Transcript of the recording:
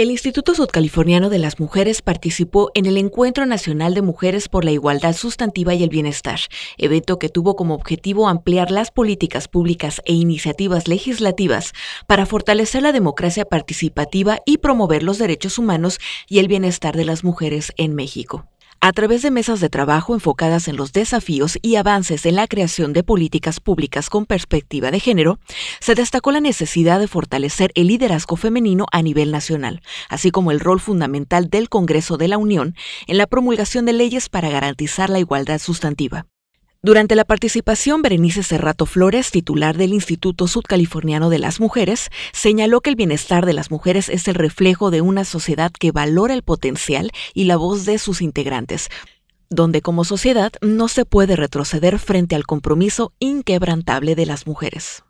El Instituto Sudcaliforniano de las Mujeres participó en el Encuentro Nacional de Mujeres por la Igualdad Sustantiva y el Bienestar, evento que tuvo como objetivo ampliar las políticas públicas e iniciativas legislativas para fortalecer la democracia participativa y promover los derechos humanos y el bienestar de las mujeres en México a través de mesas de trabajo enfocadas en los desafíos y avances en la creación de políticas públicas con perspectiva de género, se destacó la necesidad de fortalecer el liderazgo femenino a nivel nacional, así como el rol fundamental del Congreso de la Unión en la promulgación de leyes para garantizar la igualdad sustantiva. Durante la participación, Berenice Cerrato Flores, titular del Instituto Sudcaliforniano de las Mujeres, señaló que el bienestar de las mujeres es el reflejo de una sociedad que valora el potencial y la voz de sus integrantes, donde como sociedad no se puede retroceder frente al compromiso inquebrantable de las mujeres.